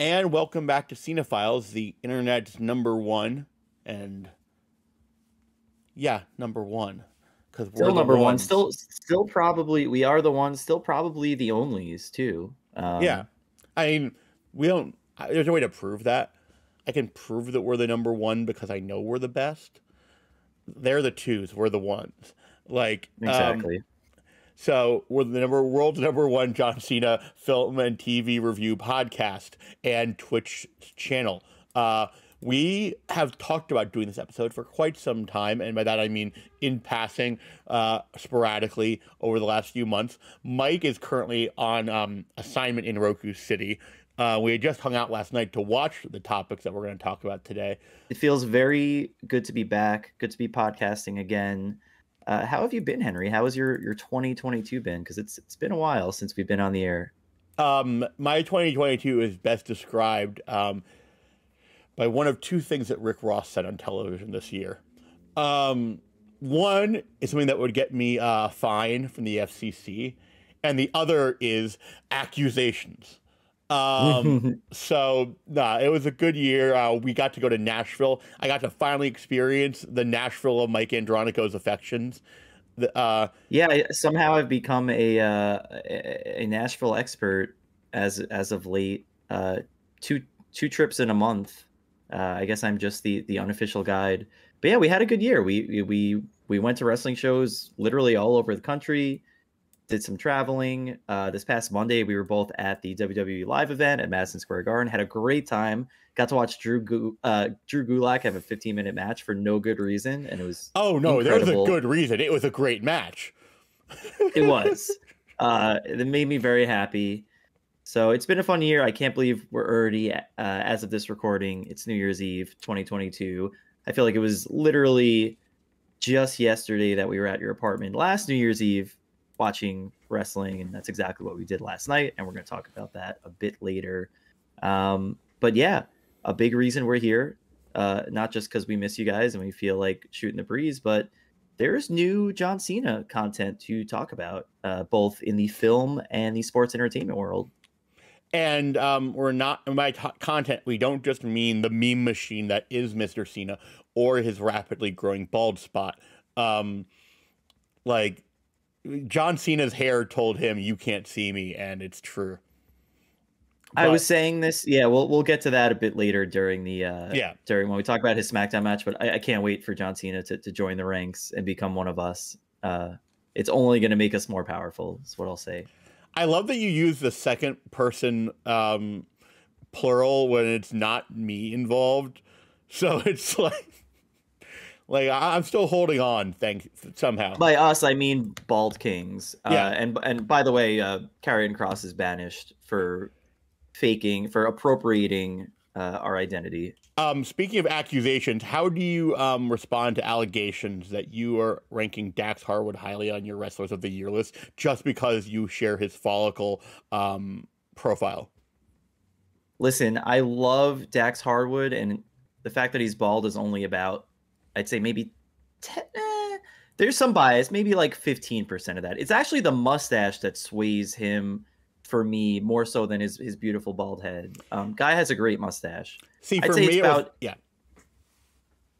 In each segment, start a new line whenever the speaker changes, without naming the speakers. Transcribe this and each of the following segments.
And welcome back to Cenaphiles, the internet's number one and yeah, number one.
Because we're still number one. Still, still probably we are the ones. Still probably the onlys too.
Um, yeah, I mean, we don't. There's no way to prove that. I can prove that we're the number one because I know we're the best. They're the twos. We're the ones. Like
um, exactly. Um,
so we're the number world's number one John Cena film and TV review podcast and Twitch channel. Uh, we have talked about doing this episode for quite some time, and by that I mean in passing, uh, sporadically over the last few months. Mike is currently on um, assignment in Roku City. Uh, we had just hung out last night to watch the topics that we're going to talk about today.
It feels very good to be back. Good to be podcasting again. Uh, how have you been, Henry? How has your your 2022 been? Because it's it's been a while since we've been on the air.
Um, my 2022 is best described um, by one of two things that Rick Ross said on television this year. Um, one is something that would get me a uh, fine from the FCC, and the other is accusations. Um, so nah, it was a good year. Uh, we got to go to Nashville. I got to finally experience the Nashville of Mike Andronico's affections. The, uh,
yeah, somehow I've become a uh, a Nashville expert as as of late. Uh, two two trips in a month. Uh, I guess I'm just the the unofficial guide. But yeah, we had a good year. We we we went to wrestling shows literally all over the country did some traveling. Uh, this past Monday, we were both at the WWE live event at Madison Square Garden. Had a great time. Got to watch Drew uh, Drew Gulak have a 15 minute match for no good reason, and it was
oh no, incredible. there was a good reason. It was a great match.
it was. Uh, it made me very happy. So it's been a fun year. I can't believe we're already, uh, as of this recording, it's New Year's Eve 2022. I feel like it was literally just yesterday that we were at your apartment last New Year's Eve watching wrestling, and that's exactly what we did last night. And we're going to talk about that a bit later. Um, but yeah, a big reason we're here, uh, not just because we miss you guys and we feel like shooting the breeze, but there's new John Cena content to talk about, uh, both in the film and the sports entertainment world.
And um, we're not by t- content. We don't just mean the meme machine that is Mr. Cena or his rapidly growing bald spot. Um, like John Cena's hair told him you can't see me, and it's true.
But, I was saying this, yeah. We'll we'll get to that a bit later during the uh,
yeah
during when we talk about his SmackDown match. But I, I can't wait for John Cena to, to join the ranks and become one of us. Uh, it's only going to make us more powerful. Is what I'll say.
I love that you use the second person um, plural when it's not me involved. So it's like like I'm still holding on, thank somehow.
By us, I mean bald kings. Uh, yeah. Uh, and and by the way, uh, Karrion Kross is banished for faking, for appropriating uh, our identity.
Um, speaking of accusations, how do you um, respond to allegations that you are ranking Dax Harwood highly on your Wrestlers of the Year list just because you share his follicle um, profile?
Listen, I love Dax Harwood, and the fact that he's bald is only about I'd say maybe 10, eh, there's some bias, maybe like 15% of that. It's actually the mustache that sways him for me more so than his, his beautiful bald head. Um, guy has a great mustache.
See, for me, about, was, yeah.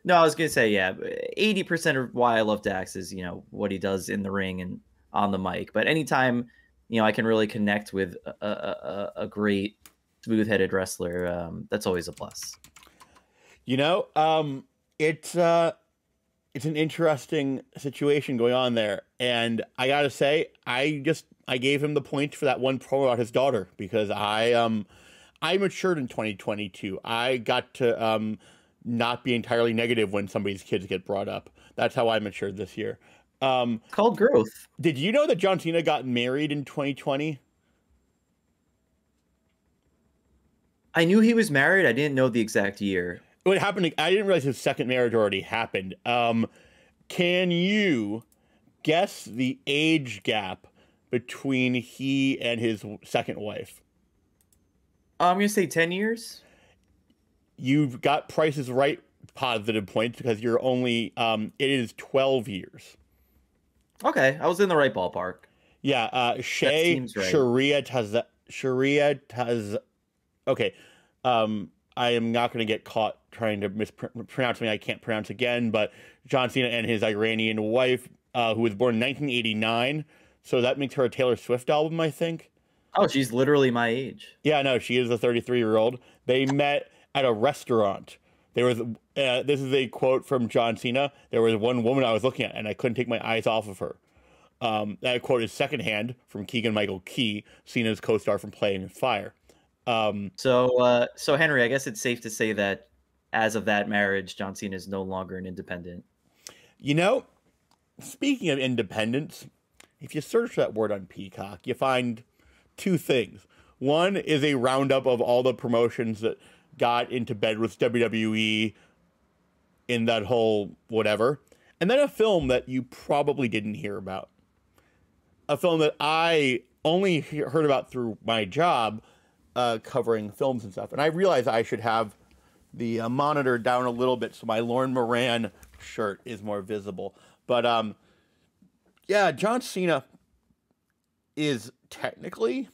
No, I was gonna say yeah. Eighty percent of why I love Dax is you know what he does in the ring and on the mic. But anytime you know I can really connect with a, a, a great smooth-headed wrestler, um, that's always a plus.
You know, um, it's uh it's an interesting situation going on there. And i gotta say i just i gave him the point for that one promo about his daughter because i um i matured in 2022 i got to um not be entirely negative when somebody's kids get brought up. That's how i matured this year. Um
called growth.
did you know that john cena got married in 2020
i knew he was married. I didn't know the exact year
what happened? I didn't realize his second marriage already happened. Um, can you guess the age gap between he and his second wife?
I'm gonna say ten years.
You've got prices right positive points because you're only um, it is twelve years.
Okay, I was in the right ballpark.
Yeah, uh, Shay right. Sharia Taz Sharia Taz. Okay, Um, I am not going to get caught trying to mispronounce something I can't pronounce again, but John Cena and his Iranian wife, uh, who was born in 1989. So that makes her a Taylor Swift album, I think.
Oh, she's literally my age.
Yeah, no, she is a 33 year old. They met at a restaurant. There was, uh, this is a quote from John Cena. There was one woman I was looking at, and I couldn't take my eyes off of her. Um, that quote is secondhand from Keegan Michael Key, Cena's co star from Playing with Fire. Um,
so, uh, so Henry, I guess it's safe to say that as of that marriage, John Cena is no longer an independent.
You know, speaking of independence, if you search that word on Peacock, you find two things. One is a roundup of all the promotions that got into bed with WWE in that whole whatever. And then a film that you probably didn't hear about. A film that I only heard about through my job uh, covering films and stuff. And I realized I should have the uh, monitor down a little bit so my Lauren Moran shirt is more visible. But um, yeah, John Cena is technically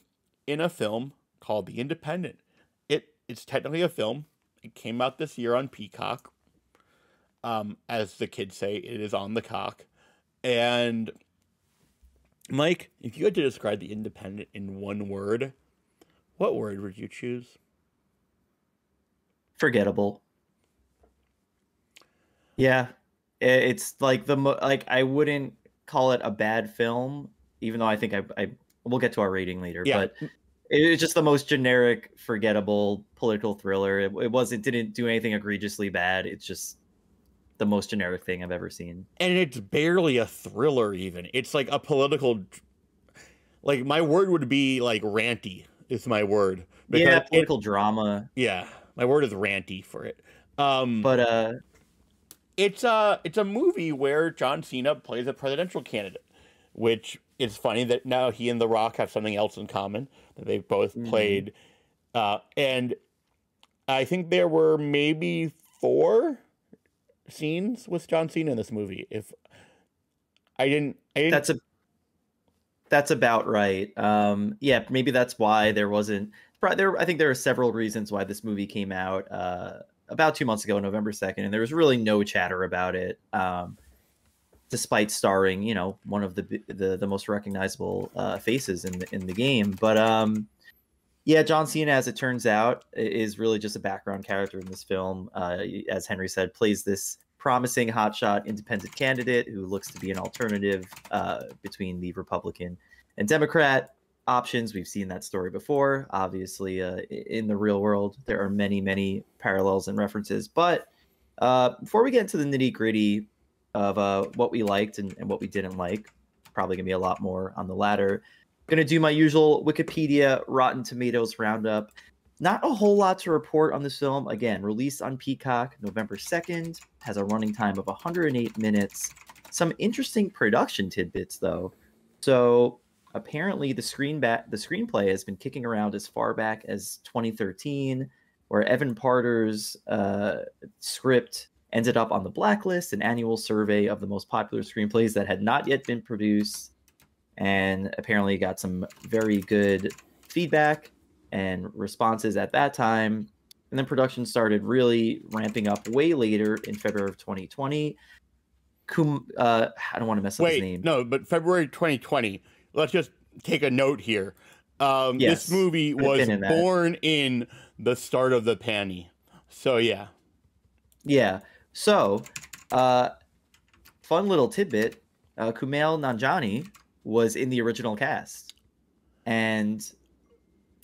in a film called The Independent. It it's technically a film. It came out this year on Peacock. Um, as the kids say, it is on the cock. And Mike, if you had to describe The Independent in one word, what word would you choose?
Forgettable. Yeah, it's like the like I wouldn't call it a bad film, even though I think I, I we'll get to our rating later. Yeah. But it's just the most generic, forgettable political thriller. It, it wasn't didn't do anything egregiously bad. It's just the most generic thing I've ever seen.
And it's barely a thriller. Even it's like a political. Like my word would be like ranty. Is my word.
Yeah, political it, drama.
Yeah, my word is ranty for it. Um,
but uh,
it's a it's a movie where John Cena plays a presidential candidate, which is funny that now he and The Rock have something else in common that they've both mm-hmm. played, uh, and I think there were maybe four scenes with John Cena in this movie. If I didn't, I didn't
that's a that's about right. Um, yeah, maybe that's why there wasn't. There, I think there are several reasons why this movie came out. Uh, about two months ago, November 2nd, and there was really no chatter about it. Um, despite starring, you know, one of the the, the most recognizable uh, faces in the, in the game. But um, yeah, John Cena, as it turns out, is really just a background character in this film. Uh, as Henry said, plays this promising hotshot independent candidate who looks to be an alternative uh, between the Republican and Democrat options. We've seen that story before. Obviously, uh, in the real world, there are many, many parallels and references. But uh, before we get into the nitty gritty of uh, what we liked and, and, what we didn't like, probably gonna be a lot more on the latter. Gonna do my usual Wikipedia Rotten Tomatoes roundup. Not a whole lot to report on this film. Again, released on Peacock November 2nd, has a running time of 108 minutes. Some interesting production tidbits, though. So, apparently the screen back the screenplay has been kicking around as far back as 2013 where evan parter's uh, script ended up on the blacklist an annual survey of the most popular screenplays that had not yet been produced and apparently got some very good feedback and responses at that time and then production started really ramping up way later in february of 2020 Kum, uh, I don't want to mess up
Wait,
his name.
No, but February 2020 let's just take a note here. Um, yes, this movie was in born in the start of the panty. So yeah.
Yeah. So, uh, fun little tidbit: uh, Kumail Nanjiani was in the original cast, and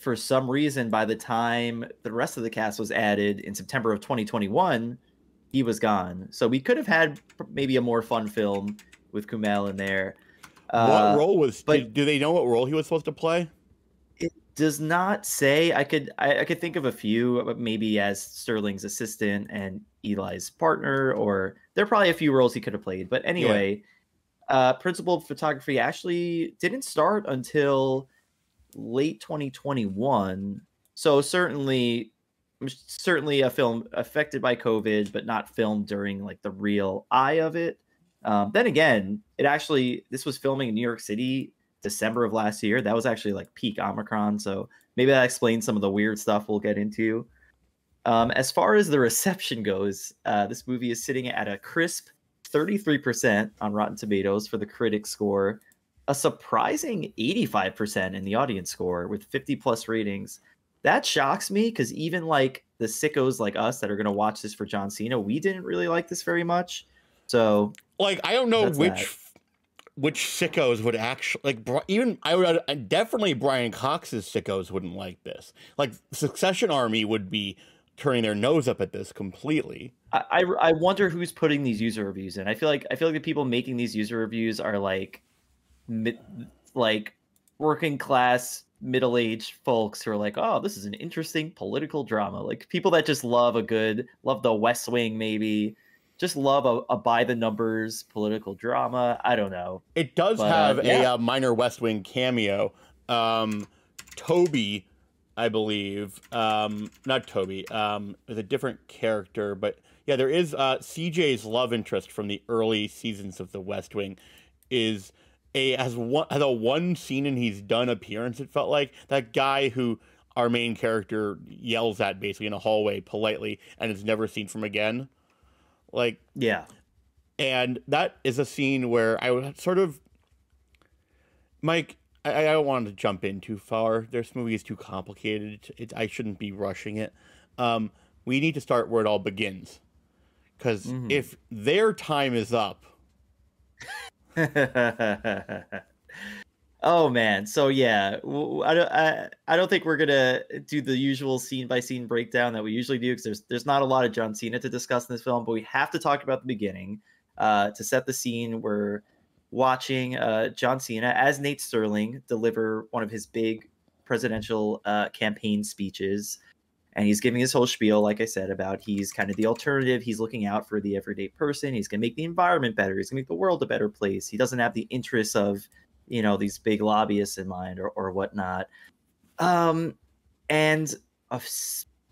for some reason, by the time the rest of the cast was added in September of 2021, he was gone. So we could have had maybe a more fun film with Kumail in there.
Uh, what role was? But did, do they know what role he was supposed to play?
It does not say. I could I, I could think of a few, but maybe as Sterling's assistant and Eli's partner, or there are probably a few roles he could have played. But anyway, yeah. uh, principal photography actually didn't start until late 2021. So certainly certainly a film affected by COVID, but not filmed during like the real eye of it. Um, then again, it actually this was filming in New York City December of last year. That was actually like peak Omicron, so maybe that explains some of the weird stuff we'll get into. Um, as far as the reception goes, uh, this movie is sitting at a crisp 33% on Rotten Tomatoes for the critic score, a surprising 85% in the audience score with 50 plus ratings. That shocks me because even like the sickos like us that are going to watch this for John Cena, we didn't really like this very much. So,
like, I don't know
That's
which
that.
which sickos would actually like Bri- even I would definitely Brian Cox's sickos wouldn't like this. Like Succession Army would be turning their nose up at this completely.
I, I I wonder who's putting these user reviews in. I feel like I feel like the people making these user reviews are like, mid, like working class middle aged folks who are like, oh, this is an interesting political drama. Like people that just love a good, love the West Wing, maybe just love a, a by the numbers political drama. I don't know.
It does
But, uh,
have a uh, minor West Wing cameo. Um, Toby, I believe, um, not Toby, um, is a different character, but yeah, there is uh, CJ's love interest from the early seasons of The West Wing is a has one has a one scene and he's done appearance. It felt like that guy who our main character yells at basically in a hallway politely and is never seen from again. Like
Yeah.
and that is a scene where I would sort of, Mike. I, I don't want to jump in too far. This movie is too complicated. It, I shouldn't be rushing it. Um, we need to start where it all begins, because
Mhm.
if their time is up,
oh man. So yeah I don't, I, I don't think we're gonna do the usual scene by scene breakdown that we usually do because there's there's not a lot of john cena to discuss in this film but we have to talk about the beginning uh, to set the scene. We're watching uh, john cena as nate sterling deliver one of his big presidential uh, campaign speeches and he's giving his whole spiel like i said about he's kind of the alternative. He's looking out for the everyday person. He's to make the environment better. He's to make the world a better place. He doesn't have the interests of you know these big lobbyists in mind or, or whatnot um and a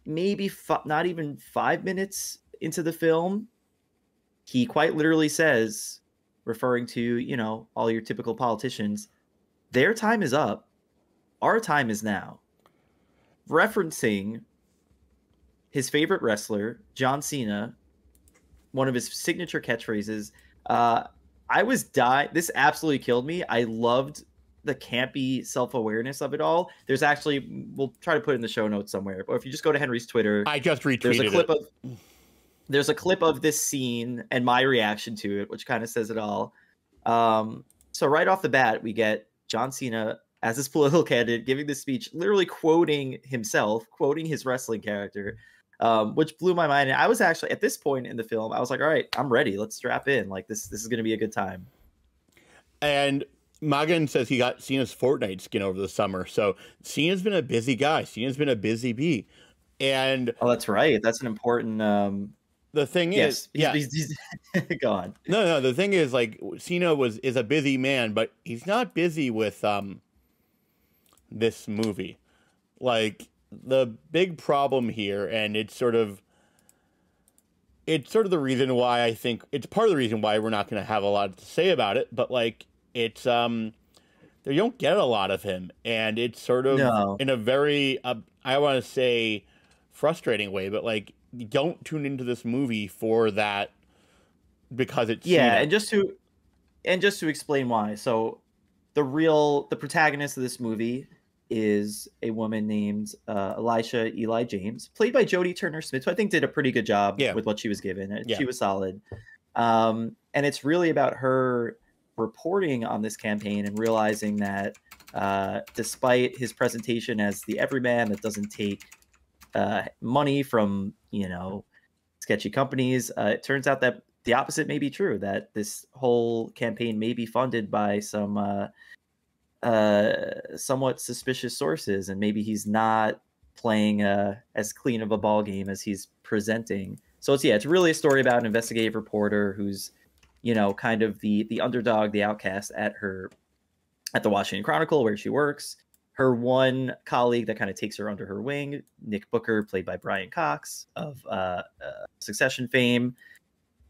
maybe not even five minutes into the film he quite literally says referring to you know all your typical politicians their time is up our time is now referencing his favorite wrestler, John Cena, one of his signature catchphrases. Uh, I was die. This absolutely killed me. I loved the campy self awareness of it all. There's actually, we'll try to put it in the show notes somewhere. But if you just go to Henry's Twitter,
I just retweeted
there's a clip
it.
of there's a clip of this scene and my reaction to it, which kind of says it all. Um, so right off the bat, we get John Cena as his political candidate giving this speech, literally quoting himself, quoting his wrestling character, um, which blew my mind. And I was actually at this point in the film, I was like, all right, I'm ready. Let's strap in. Like this, this is going to be a good time.
And Magan says he got Cena's Fortnite skin over the summer. So Cena's been a busy guy. Cena's been a busy bee. And
Oh, that's right. That's an important. Um,
the thing
yes,
is,
he's,
yeah,
he's, he's go on.
no, no. The thing is, like Cena was is a busy man, but he's not busy with um this movie. Like the big problem here, and it's sort of it's sort of the reason why I think it's part of the reason why we're not going to have a lot to say about it. But like it's um you don't get a lot of him, and it's sort of
No.
in a very uh, I want to say frustrating way, but like don't tune into this movie for that because it's
yeah
Cena.
and just to and just to explain why so the real the protagonist of this movie is a woman named uh, elisha eli james played by jodie turner smith who i think did a pretty good job
Yeah.
with what she was given
Yeah.
she was solid um, and it's really about her reporting on this campaign and realizing that uh, despite his presentation as the everyman that doesn't take uh, money from you know sketchy companies. Uh, it turns out that the opposite may be true. That this whole campaign may be funded by some uh, somewhat suspicious sources, and maybe he's not playing uh, as clean of a ball game as he's presenting. So it's yeah, it's really a story about an investigative reporter who's you know kind of the the underdog, the outcast at her at the Washington Chronicle where she works. Her one colleague that kind of takes her under her wing, Nick Booker, played by Brian Cox of uh, uh, Succession fame.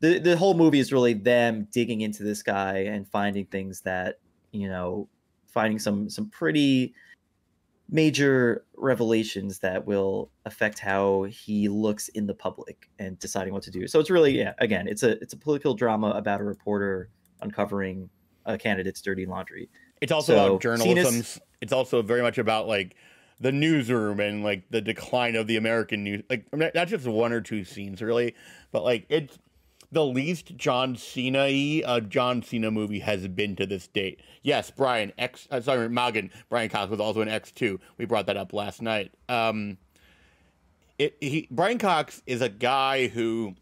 The the whole movie is really them digging into this guy and finding things that you know, finding some some pretty major revelations that will affect how he looks in the public and deciding what to do. So it's really yeah, again, it's a it's a political drama about a reporter uncovering a candidate's dirty laundry.
It's also
So,
about journalism.
Cena's-
It's also very much about like the newsroom and like the decline of the American news. Like not not just one or two scenes really, but like it's the least John Cena y a John Cena movie has been to this date. Yes, Brian X. Uh, sorry, Malgan. Brian Cox was also in X two. We brought that up last night. Um, it he Brian Cox is a guy who.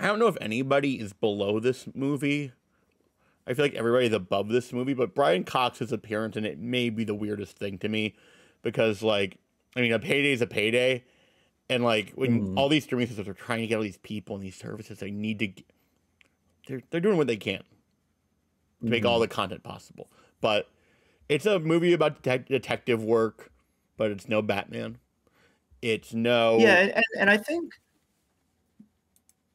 I don't know if anybody is below this movie. I feel like everybody's above this movie, but Brian Cox's appearance in it may be the weirdest thing to me because, like, I mean, a payday is a payday, and like when
Mhm.
all these streaming systems are trying to get all these people and these services, they need to. They're they're doing what they can to make all the content possible, but it's a movie about detec- detective work, but it's no Batman. It's no
Yeah, and, and I think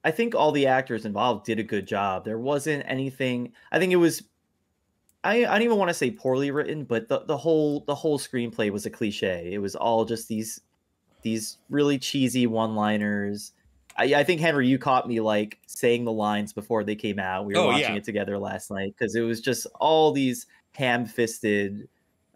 I think all the actors involved did a good job. There wasn't anything. I think it was. I, I don't even want to say poorly written, but the, the whole the whole screenplay was a cliche. It was all just these these really cheesy one liners. I, I think Henry, you caught me like saying the lines before they came out. We were
Oh,
watching
yeah.
it together last night because it was just all these ham-fisted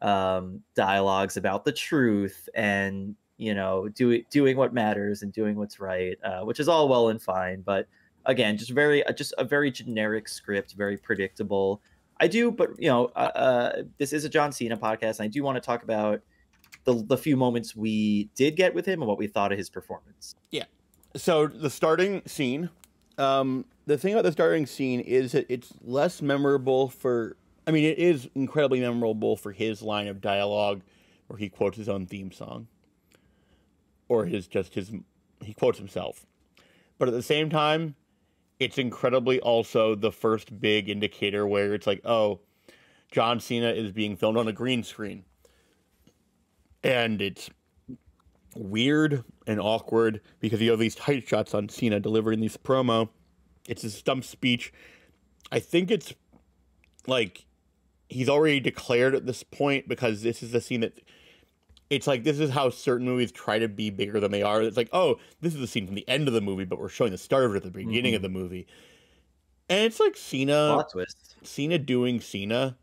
um, dialogues about the truth and you know doing doing what matters and doing what's right, uh, which is all well and fine. But again, just very uh, just a very generic script, very predictable. I do, but you know, uh, uh, this is a John Cena podcast, and I do want to talk about the the few moments we did get with him and what we thought of his performance. Yeah.
So the starting scene um the thing about the starting scene is that it's less memorable for i mean it is incredibly memorable for his line of dialogue where he quotes his own theme song or his just his he quotes himself but at the same time it's incredibly also the first big indicator where it's like oh john cena is being filmed on a green screen and it's weird and awkward because you have these tight shots on Cena delivering these promo. It's a stump speech. I think it's like he's already declared at this point because this is the scene that it's like this is how certain movies try to be bigger than they are. It's like, oh, this is the scene from the end of the movie, but we're showing the start of it at the beginning of mm-hmm. the movie. And it's like Cena
Plot twist.
Cena doing Cena,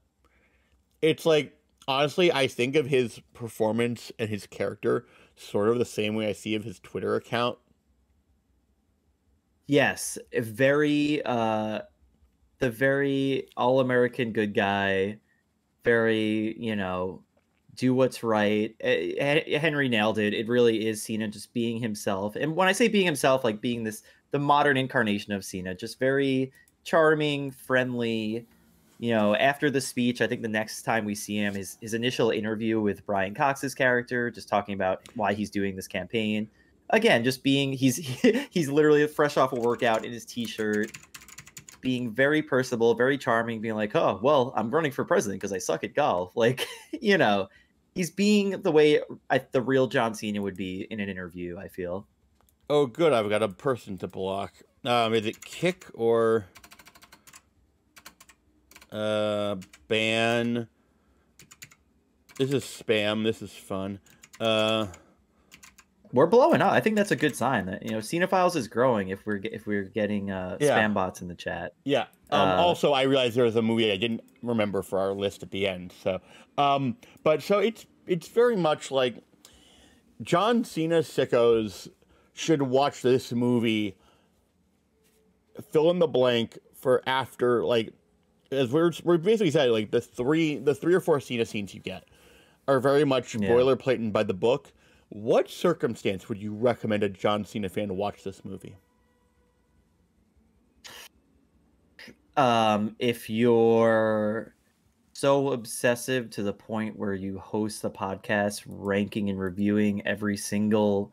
it's like honestly, I think of his performance and his character sort of the same way I see of his Twitter account.
Yes, very uh the very all-American good guy, very, you know, do what's right. Eh, Henry nailed it. It really is Cena just being himself. And when I say being himself, like being this the modern incarnation of Cena, just very charming, friendly. You know, after the speech, I think the next time we see him, his his initial interview with Brian Cox's character, just talking about why he's doing this campaign. Again just being he's he's literally fresh off a workout in his t-shirt being very personable very charming being like oh well i'm running for president because i suck at golf. Like you know he's being the way I, the real john cena would be in an interview i feel.
Oh, good, I've got a person to block. Um, is it kick or uh ban? This is spam. This is fun. Uh,
we're blowing up i think that's a good sign that you know cenaphiles is growing if we're if we're getting uh
Yeah.
spam bots in the chat
Yeah. Um,
Uh,
also, I realized there was a movie I didn't remember for our list at the end. So, um, but so it's it's very much like John Cena sickos should watch this movie. Fill in the blank for after like as we're we're basically said like the three the three or four Cena scenes you get are very much
Yeah.
boilerplate and by the book. What circumstance would you recommend a John Cena fan to watch this movie?
um if you're so obsessive to the point where you host the podcast ranking and reviewing every single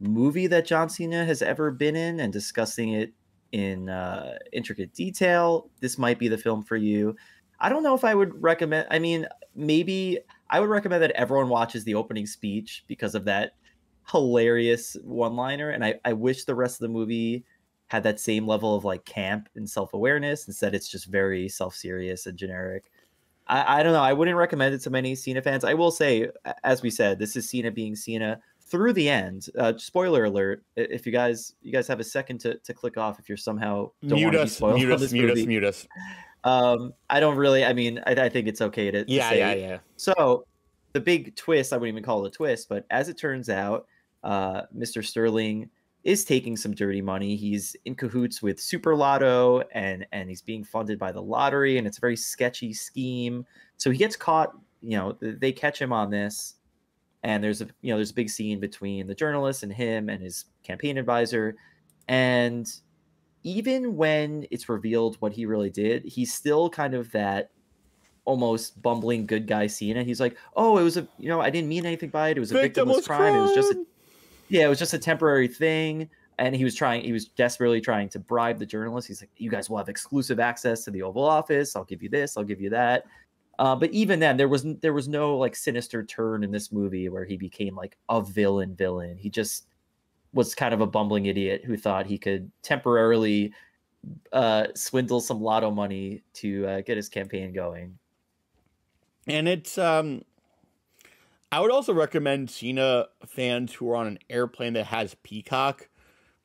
movie that John Cena has ever been in and discussing it in uh, intricate detail, this might be the film for you. I don't know if I would recommend. I mean, maybe I would recommend that everyone watches the opening speech because of that hilarious one-liner, and I, I wish the rest of the movie had that same level of like camp and self-awareness. Instead, it's just very self-serious and generic. I, I don't know. I wouldn't recommend it to many Cena fans. I will say, as we said, this is Cena being Cena through the end. Uh, spoiler alert! If you guys you guys have a second to, to click off, if you're somehow
don't mute us, mute us, mute us, mute us.
Um, I don't really. I mean, I, I think it's okay to,
yeah,
say.
yeah, yeah.
So the big twist, I wouldn't even call it a twist, but as it turns out, uh, Mr. Sterling is taking some dirty money. He's in cahoots with Super Lotto and and he's being funded by the lottery and it's a very sketchy scheme. So he gets caught, you know, they catch him on this and there's a you know, there's a big scene between the journalist and him and his campaign advisor and even when it's revealed what he really did, he's still kind of that almost bumbling good guy Cena. He's like, "Oh, it was a you know, I didn't mean anything by it. It was a victimless, victimless crime. crime. It was just a yeah, it was just a temporary thing. And he was trying, he was desperately trying to bribe the journalist. He's like, you guys will have exclusive access to the Oval Office. I'll give you this, I'll give you that. Uh, but even then, there was there was no like sinister turn in this movie where he became like a villain villain. He just was kind of a bumbling idiot who thought he could temporarily uh, swindle some lotto money to uh, get his campaign going.
And it's um, I would also recommend Cena fans who are on an airplane that has Peacock.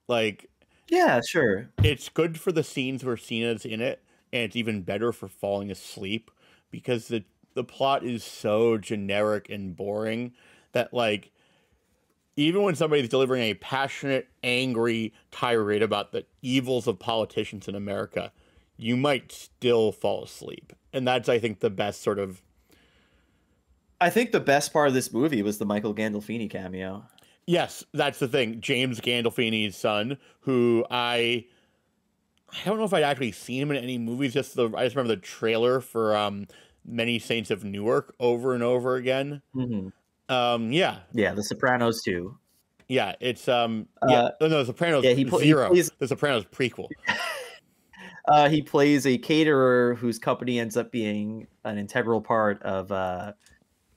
Like,
yeah, sure.
It's good for the scenes where Cena's in it, and it's even better for falling asleep because the the plot is so generic and boring that like even when somebody's delivering a passionate, angry tirade about the evils of politicians in America, you might still fall asleep. And that's I think the best sort of
I think the best part of this movie was the Michael Gandolfini cameo.
Yes, that's the thing. James Gandolfini's son, who I I don't know if I'd actually seen him in any movies. Just the I just remember the trailer for um, Many Saints of Newark over and over again. Mm-hmm. Um, yeah,
yeah, The Sopranos too.
Yeah, it's um, yeah, uh, no, The Sopranos yeah, he pl- zero. He plays- the Sopranos prequel.
uh, he plays a caterer whose company ends up being an integral part of uh,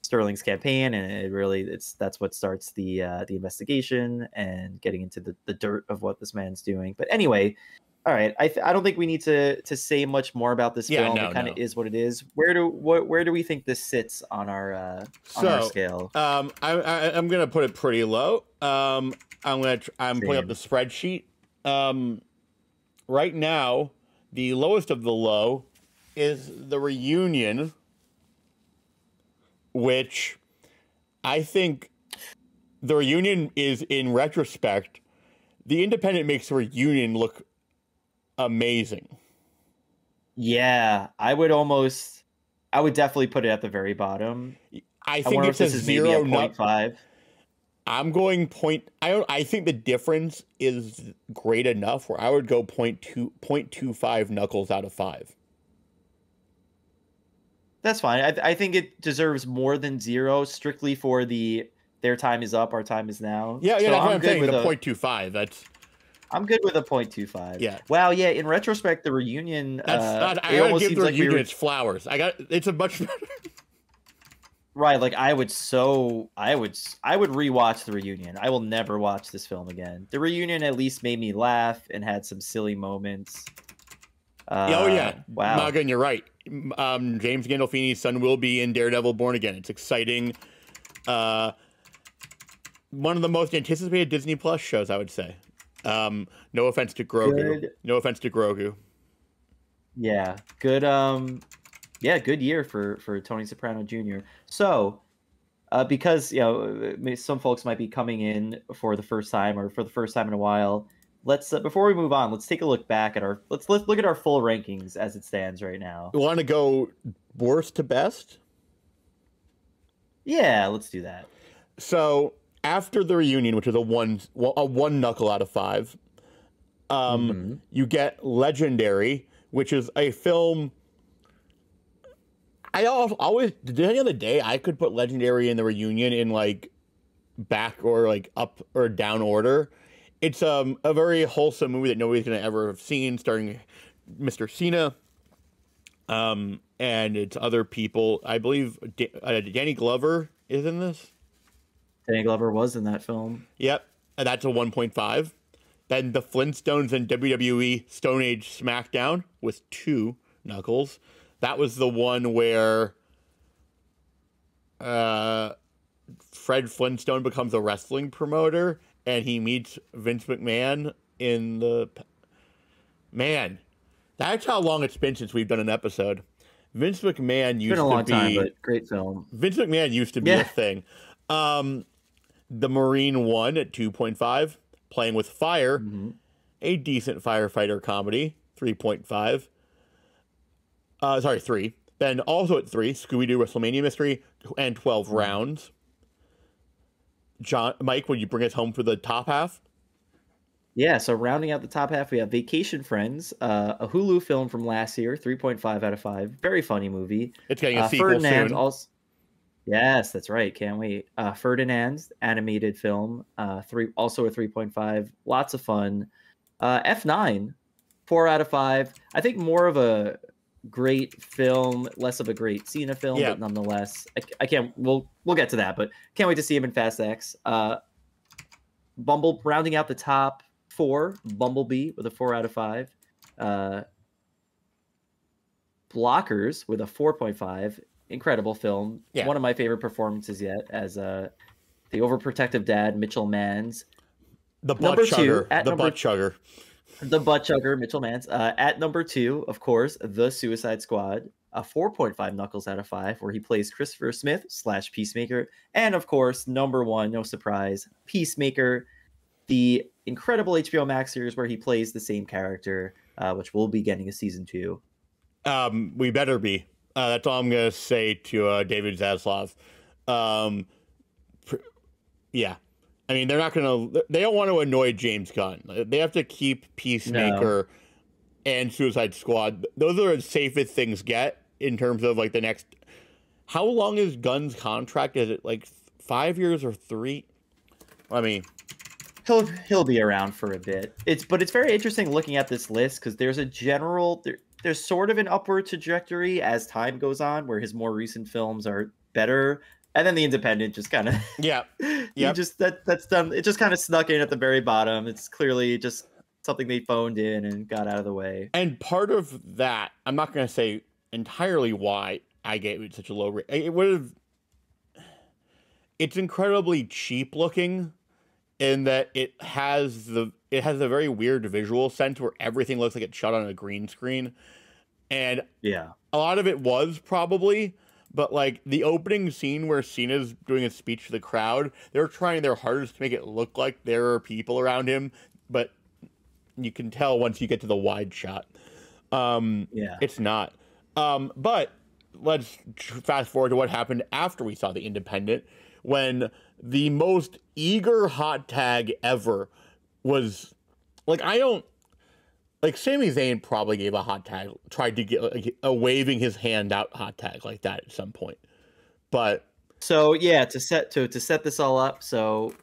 Sterling's campaign, and it really it's that's what starts the uh, the investigation and getting into the, the dirt of what this man's doing. But anyway, all right, I, th- I don't think we need to to say much more about this yeah, film. No, it kind of no. is what it is. Where do what where do we think this sits on our uh, on so, our scale?
Um, I, I am gonna put it pretty low. Um, I'm gonna tr- I'm Same. pulling up the spreadsheet. Um, right now, the lowest of the low is the reunion which I think the reunion is in retrospect, the independent makes the reunion look amazing.
Yeah, I would almost I would definitely put it at the very bottom.
I think I it's a zero point five. I'm going point. I don't. I think the difference is great enough where I would go point two point two five knuckles out of five.
That's fine. I, I think it deserves more than zero strictly for the their time is up, our time is now.
Yeah, yeah, so that's I'm what I'm saying. The point two five. That's
I'm good with a point two five.
Yeah.
Wow. Yeah. In retrospect, the reunion. That's uh, not, I
gotta give the like reunion we were... its flowers. I got. It's a much better.
right. Like I would so I would I would rewatch the reunion. I will never watch this film again. The reunion at least made me laugh and had some silly moments.
Uh, oh yeah. Wow. Magan, you're right um, James Gandolfini's son will be in Daredevil Born Again. It's exciting. Uh, one of the most anticipated Disney Plus shows, I would say. Um, no offense to Grogu. Good. No offense to Grogu.
Yeah, good. Um, yeah, good year for for Tony Soprano Jr. So, uh, because you know some folks might be coming in for the first time or for the first time in a while, let's uh, before we move on, let's take a look back at our let's let's look at our full rankings as it stands right now.
You want to go worst to best?
Yeah, let's do that.
So after the reunion, which is a one a one knuckle out of five, um, mm-hmm. you get Legendary, which is a film. I always did any other day I could put Legendary in the reunion in like back or like up or down order it's um, a very wholesome movie that nobody's going to ever have seen, starring Mr. Cena. Um, and it's other people. I believe D- uh, Danny Glover is in this.
Danny Glover was in that film.
Yep, and that's a 1.5. Then the Flintstones and WWE Stone Age SmackDown with two knuckles. That was the one where uh, Fred Flintstone becomes a wrestling promoter and he meets Vince McMahon in the. Man, that's how long it's been since we've done an episode. Vince McMahon used
Been a long
to be
time, but great film.
Vince McMahon used to be
Yeah.
a thing. Um, the Marine one at two point five, playing with fire,
Mhm.
a decent firefighter comedy, three point five. Uh, sorry, three. Then also at three, Scooby Doo WrestleMania Mystery and twelve
Mm-hmm.
rounds. John, Mike, would you bring us home for the top half?
Yeah, so rounding out the top half, we have Vacation Friends, uh, a Hulu film from last year, 3.5 out of 5. Very funny movie.
It's getting a
Uh,
sequel
Ferdinand
soon.
also. Yes, that's right. Can't wait. Uh, Ferdinand's animated film, uh, three also a 3.5. Lots of fun. Uh, F9, four out of five. I think more of a great film, less of a great Cena film,
Yeah.
but nonetheless, I, I can't. We'll we'll get to that, but can't wait to see him in Fast X. Uh, Bumble rounding out the top four. Bumblebee with a four out of five. Uh, Blockers with a 4.5. Incredible film.
Yeah.
One of my favorite performances yet as uh, the overprotective dad, Mitchell Mans.
the butt
number two,
chugger.
at
The
number-
butt chugger.
The butt chugger, Mitchell Mans. Uh, at number two, of course, The Suicide Squad. A 4.5 Knuckles out of 5, where he plays Christopher Smith slash Peacemaker. And of course, number one, no surprise, Peacemaker, the incredible HBO Max series where he plays the same character, uh, which will be getting a season two.
Um, we better be. Uh, that's all I'm gonna say to uh, David Zaslav. Um, pr- yeah, I mean they're not gonna. They don't want to annoy James Gunn. They have to keep Peacemaker and Suicide Squad. Those are the safest things get in terms of like the next. How long is Gunn's contract? Is it like five years or three? I mean,
he'll he'll be around for a bit. It's but it's very interesting looking at this list because there's a general there, there's sort of an upward trajectory as time goes on, where his more recent films are better, and then the Independent just kind of
yeah,
you
Yep.
just that that's done. It just kind of snuck in at the very bottom. It's clearly just something they phoned in and got out of the way.
And part of that, I'm not going to say entirely why I gave it such a low rate. It would have. It's incredibly cheap looking, in that it has the it has a very weird visual sense where everything looks like it's shot on a green screen, and
Yeah,
a lot of it was probably. But like the opening scene where Cena's doing a speech to the crowd, they're trying their hardest to make it look like there are people around him, but you can tell once you get to the wide shot. Um,
yeah.
it's not. Um, but let's fast forward to what happened after we saw the Independent, when the most eager hot tag ever was like I don't like Sami Zayn probably gave a hot tag, tried to get like, a waving his hand out hot tag like that at some point, but
So yeah, to set to to set this all up. So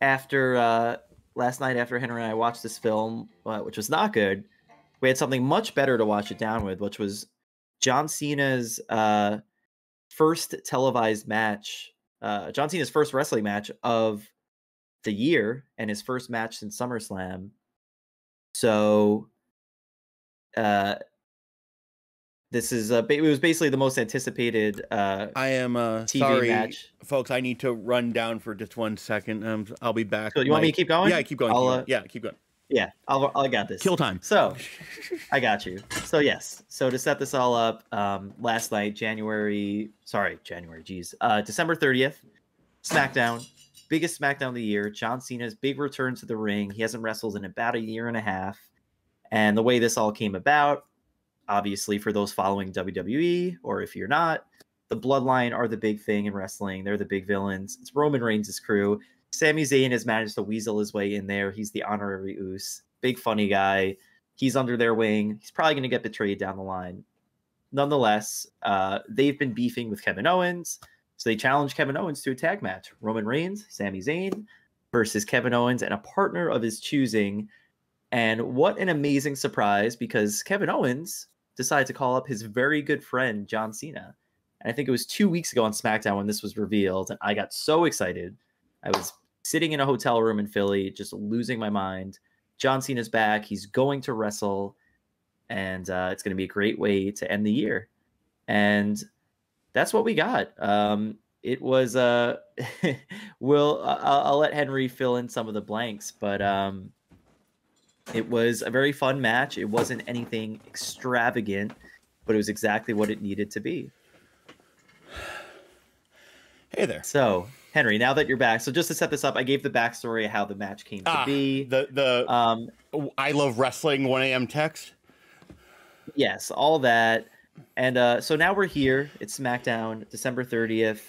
after uh, last night, after Henry and I watched this film, uh, which was not good, we had something much better to watch it down with, which was John Cena's uh, first televised match. Uh, John Cena's first wrestling match of the year and his first match since SummerSlam. So, uh, this is uh, it was basically the most anticipated uh,
I am uh,
TV match.
folks. I need to run down for just one second. Um, I'll be back.
So you want me to keep going?
Yeah, keep going. Keep
uh,
going. Yeah, keep going.
Yeah, I'll, I got this.
Kill time.
So, I got you. So yes. So to set this all up, um, last night, January, sorry, January, geez, uh, December thirtieth, SmackDown, biggest SmackDown of the year. John Cena's big return to the ring. He hasn't wrestled in about a year and a half, and the way this all came about, obviously, for those following WWE or if you're not, the Bloodline are the big thing in wrestling. They're the big villains. It's Roman Reigns' crew. Sami Zayn has managed to weasel his way in there. He's the honorary Uce, big funny guy. He's under their wing. He's probably going to get betrayed down the line. Nonetheless, uh, they've been beefing with Kevin Owens, so they challenged Kevin Owens to a tag match: Roman Reigns, Sami Zayn versus Kevin Owens and a partner of his choosing. And what an amazing surprise because Kevin Owens decided to call up his very good friend John Cena. And I think it was two weeks ago on SmackDown when this was revealed, and I got so excited. I was sitting in a hotel room in Philly, just losing my mind. John Cena's back. He's going to wrestle, and uh, it's going to be a great way to end the year. and that's what we got. Um, it was uh, will I'll, I'll, let Henry fill in some of the blanks, but um, it was a very fun match. It wasn't anything extravagant, but it was exactly what it needed to be.
Hey there.
So Henry, now that you're back, so just to set this up, I gave the backstory of how the match came to ah, be.
The the um, I love wrestling 1 a.m. text.
Yes, all that, and uh, so now we're here. It's SmackDown, December 30th,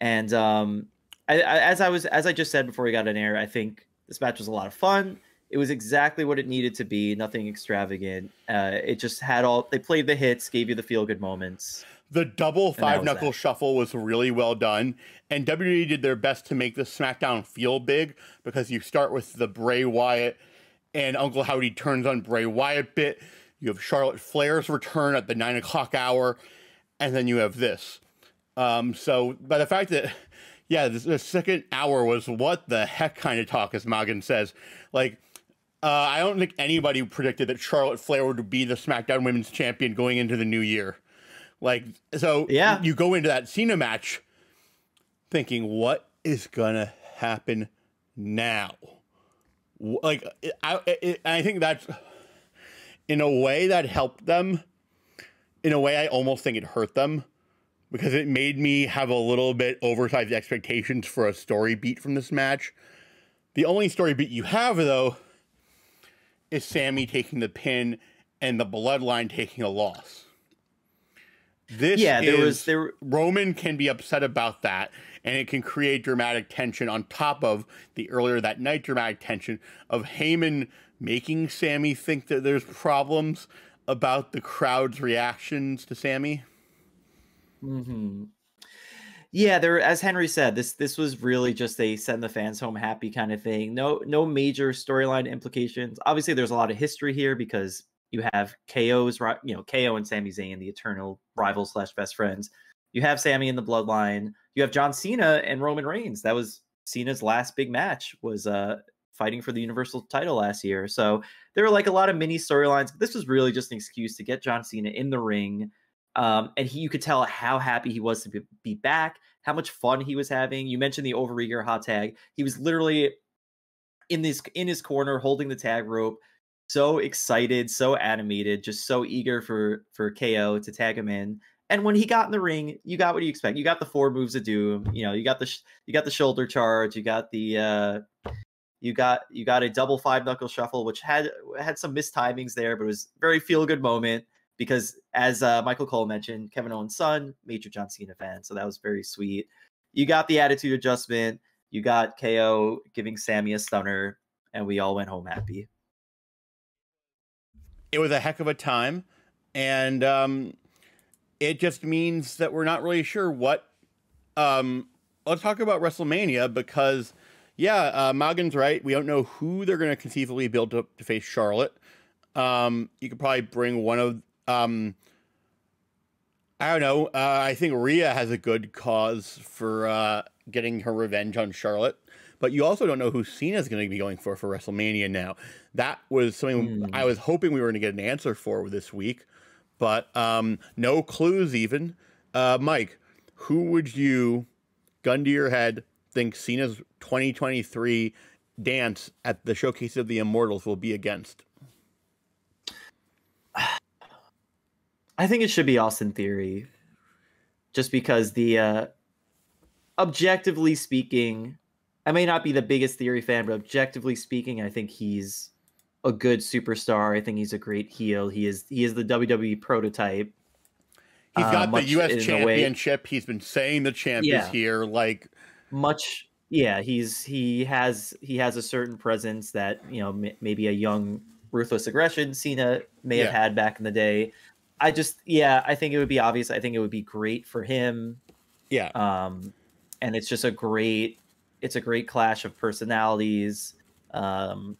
and um, I, I, as I was as I just said before we got on air, I think this match was a lot of fun. It was exactly what it needed to be. Nothing extravagant. Uh, it just had all. They played the hits, gave you the feel good moments.
The double five knuckle that. shuffle was really well done, and WWE did their best to make the SmackDown feel big because you start with the Bray Wyatt and Uncle Howdy turns on Bray Wyatt bit. You have Charlotte Flair's return at the nine o'clock hour, and then you have this. Um, so, by the fact that, yeah, the, the second hour was what the heck kind of talk, as Morgan says. Like, uh, I don't think anybody predicted that Charlotte Flair would be the SmackDown Women's Champion going into the new year. Like, so
yeah,
you go into that Cena match thinking, what is gonna happen now? Like, I, I, I think that's in a way that helped them. In a way, I almost think it hurt them because it made me have a little bit oversized expectations for a story beat from this match. The only story beat you have, though, is Sami taking the pin and the bloodline taking a loss. This yeah, there was there Roman can be upset about that, and it can create dramatic tension on top of the earlier that night dramatic tension of Heyman making Sami think that there's problems about the crowd's reactions to Sami.
Hmm. Yeah, there. As Henry said, this this was really just a send the fans home happy kind of thing. No no major storyline implications. Obviously, there's a lot of history here because you have KO's, you know, KO and Sami Zayn, the eternal rivals slash best friends. You have Sami in the bloodline. You have John Cena and Roman Reigns. That was Cena's last big match. Was uh fighting for the Universal title last year. So there were like a lot of mini storylines. This was really just an excuse to get John Cena in the ring. Um, and he, you could tell how happy he was to be, be back, how much fun he was having. You mentioned the overeager hot tag. He was literally in this in his corner holding the tag rope, so excited, so animated, just so eager for for KO to tag him in. And when he got in the ring, you got what you expect. You got the four moves of doom. You know, you got the you got the shoulder charge. You got the uh, you got you got a double five knuckle shuffle, which had had some missed timings there, but it was a very feel good moment because as uh, Michael Cole mentioned, Kevin Owens' son, major John Cena fan, so that was very sweet. You got the attitude adjustment. You got KO giving Sami a stunner, and we all went home happy
it was a heck of a time, and um, it just means that we're not really sure what. Um, let's talk about WrestleMania because, yeah, uh, Morgan's right. We don't know who they're going to conceivably build up to face Charlotte. Um, you could probably bring one of. Um, I don't know. Uh, I think Rhea has a good cause for uh, getting her revenge on Charlotte but you also don't know who Cena's going to be going for for WrestleMania now. That was something mm. I was hoping we were going to get an answer for this week, but um, no clues even. Uh, Mike, who would you, gun to your head, think Cena's 2023 dance at the Showcase of the Immortals will be against?
I think it should be Austin Theory, just because the uh, objectively speaking, I may not be the biggest theory fan, but objectively speaking, I think he's a good superstar. I think he's a great heel. He is he is the WWE prototype.
He's got uh, the U.S. championship. He's been saying the champ yeah. is here. Like
much, yeah. He's he has he has a certain presence that you know m- maybe a young ruthless aggression Cena may yeah. have had back in the day. I just yeah, I think it would be obvious. I think it would be great for him.
Yeah.
Um, and it's just a great it's a great clash of personalities. Um,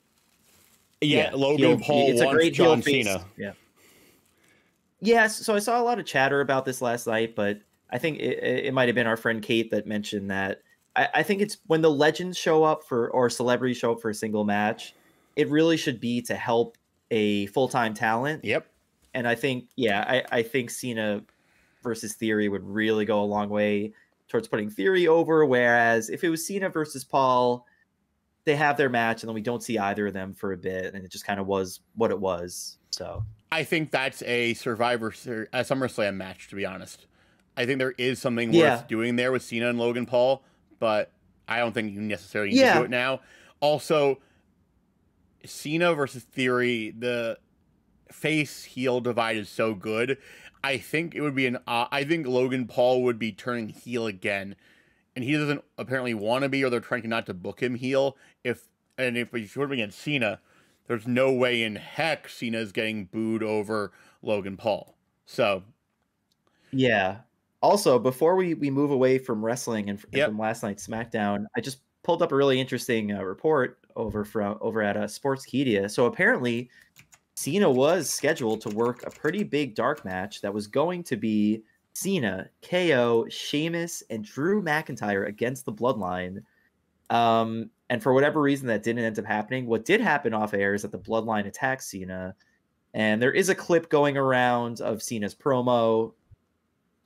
yeah, yeah Logan Paul it's a great John Cena.
Yeah. Yes, so I saw a lot of chatter about this last night, but I think it, it might have been our friend Kate that mentioned that. I, I think it's when the legends show up for or celebrities show up for a single match, it really should be to help a full time talent.
Yep.
And I think, yeah, I, I think Cena versus Theory would really go a long way towards putting Theory over. Whereas if it was Cena versus Paul, they have their match and then we don't see either of them for a bit, and it just kind of was what it was. So
I think that's a Survivor a SummerSlam match, to be honest. I think there is something
Yeah.
worth doing there with Cena and Logan Paul, but I don't think you necessarily need to do it now. Also, Cena versus Theory, the face heel divide is so good. I think it would be an. Uh, I think Logan Paul would be turning heel again, and he doesn't apparently want to be, or they're trying not to book him heel. If and if he's sort of against Cena, there's no way in heck Cena is getting booed over Logan Paul. So
Yeah. Also, before we, we move away from wrestling and,
Yep.
from last night's SmackDown, I just pulled up a really interesting uh, report over from over at uh, Sportskeeda. So apparently, Cena was scheduled to work a pretty big dark match that was going to be Cena, KO, Sheamus, and Drew McIntyre against the Bloodline. Um, and for whatever reason, that didn't end up happening. What did happen off air is that the Bloodline attacked Cena, and there is a clip going around of Cena's promo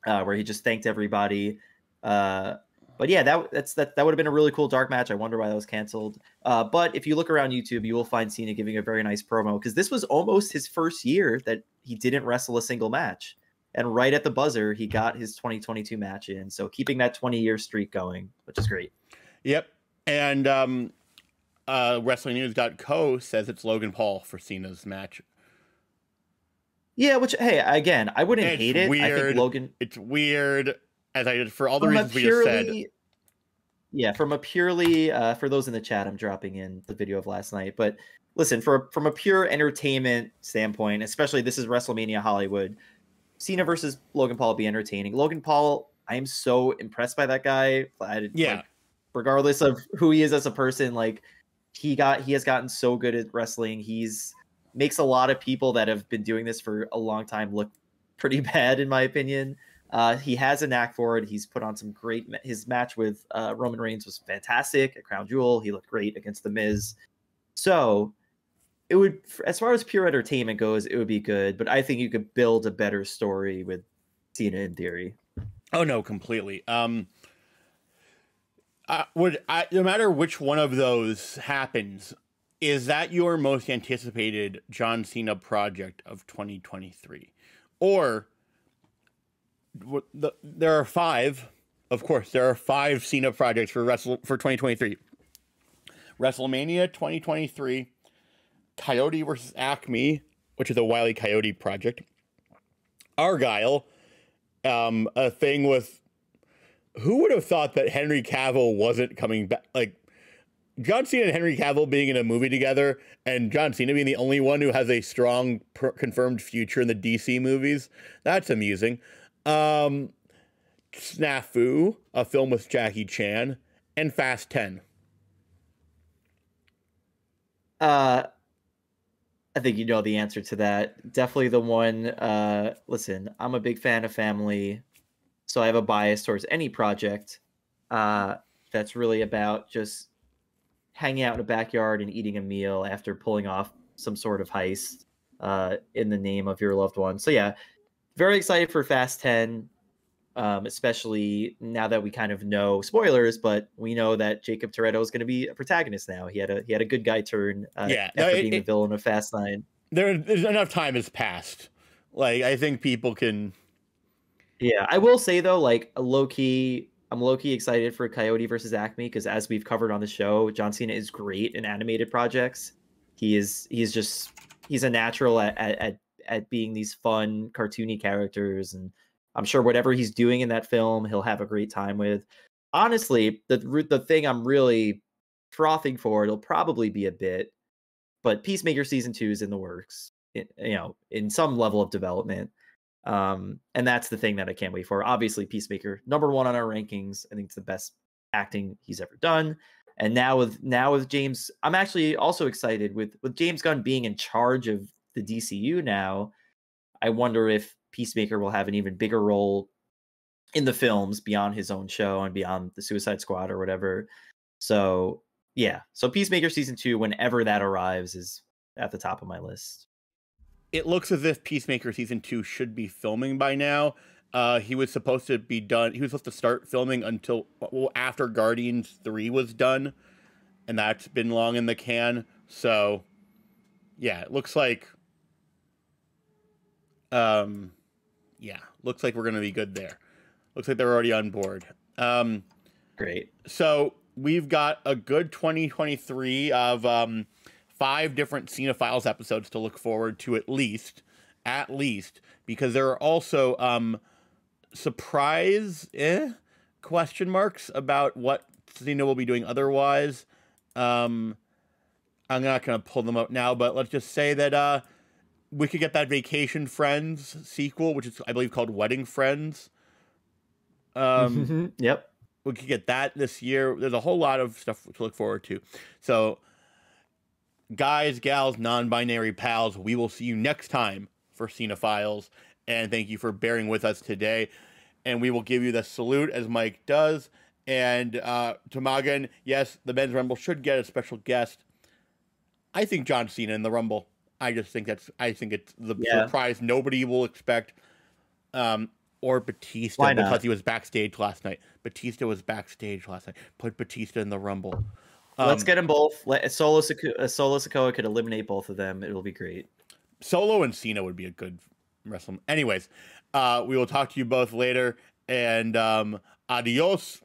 uh, where he just thanked everybody. Uh, but yeah, that that's that that would have been a really cool dark match. I wonder why that was canceled. Uh, but if you look around YouTube, you will find Cena giving a very nice promo because this was almost his first year that he didn't wrestle a single match. And right at the buzzer, he got his 2022 match in. So keeping that 20 year streak going, which is great.
Yep. And um, uh, WrestlingNews.co says it's Logan Paul for Cena's match.
Yeah, which hey, again, I wouldn't
It's
hate it. I think Logan
It's weird, as I did for all the reasons we just said.
yeah from a purely uh, for those in the chat i'm dropping in the video of last night but listen for from a pure entertainment standpoint especially this is wrestlemania hollywood cena versus logan paul be entertaining logan paul i am so impressed by that guy I,
Yeah.
like, regardless of who he is as a person like he got he has gotten so good at wrestling he's makes a lot of people that have been doing this for a long time look pretty bad in my opinion uh, he has a knack for it. He's put on some great. His match with uh, Roman Reigns was fantastic at Crown Jewel. He looked great against The Miz. So it would, as far as pure entertainment goes, it would be good. But I think you could build a better story with Cena in theory.
Oh no, completely. Um, I would I, no matter which one of those happens, is that your most anticipated John Cena project of 2023, or the, there are five? Of course, there are five Cena projects for Wrestle for 2023. WrestleMania 2023, Coyote versus Acme, which is a Wiley Coyote project. Argylle, um, a thing with who would have thought that Henry Cavill wasn't coming back? Like John Cena and Henry Cavill being in a movie together, and John Cena being the only one who has a strong confirmed future in the DC movies. That's amusing. Um, Snafu, a film with Jackie Chan, and Fast Ten.
Uh, I think you know the answer to that. Definitely the one. Uh, listen, I'm a big fan of family, so I have a bias towards any project uh, that's really about just hanging out in a backyard and eating a meal after pulling off some sort of heist uh, in the name of your loved one. So yeah, very excited for Fast Ten. Um, especially now that we kind of know spoilers, but we know that Jakob Toretto is going to be a protagonist now. He had a he had a good guy turn uh,
Yeah, no,
after
it-
being the villain of Fast Nine.
There, there's enough time has passed. Like I think people can.
Yeah, I will say though, like low key, I'm low key excited for Coyote versus Acme because as we've covered on the show, John Cena is great in animated projects. He is he's just he's a natural at at at, being these fun cartoony characters, and I'm sure whatever he's doing in that film, he'll have a great time with. Honestly, the the thing I'm really frothing for, it'll probably be a bit, but Peacemaker season two is in the works. It, you know, in some level of development. Um, and that's the thing that I can't wait for. Obviously, Peacemaker, number one on our rankings. I think it's the best acting he's ever done. And now with now with James, I'm actually also excited with with James Gunn being in charge of the DCU now. I wonder if Peacemaker will have an even bigger role in the films beyond his own show and beyond the Suicide Squad or whatever. So yeah, so Peacemaker season two, whenever that arrives, is at the top of my list.
It looks as if Peacemaker season two should be filming by now. Uh, he was supposed to be done. He was supposed to start filming until well, after Guardians Three was done, and that's been long in the can. So, yeah, it looks like. Um, yeah, looks like we're gonna be good there. Looks like they're already on board. Um,
Great.
so we've got a good 2023 of um, five different Cenaphiles episodes to look forward to at least, at least, because there are also um, surprise eh, question marks about what Cena will be doing otherwise. Um, I'm not going to pull them up now, but let's just say that uh, we could get that Vacation Friends sequel, which is, I believe, called Wedding Friends. Um,
yep.
we could get that this year. There's a whole lot of stuff to look forward to. So, guys, gals, non-binary pals, we will see you next time for Cenaphiles, and thank you for bearing with us today. And we will give you the salute as Mike does. And uh, Tamagan, yes, the men's rumble should get a special guest. I think John Cena in the rumble. I just think that's. I think it's the
Yeah.
surprise nobody will expect. Um, or Batista because he was backstage last night. Batista was backstage last night. Put Batista in the rumble. Um,
Let's get them both. Let Solo uh, Solo Sikoa could eliminate both of them. It'll be great.
Solo and Cena would be a good wrestling. Anyways, uh, we will talk to you both later, and um, adios.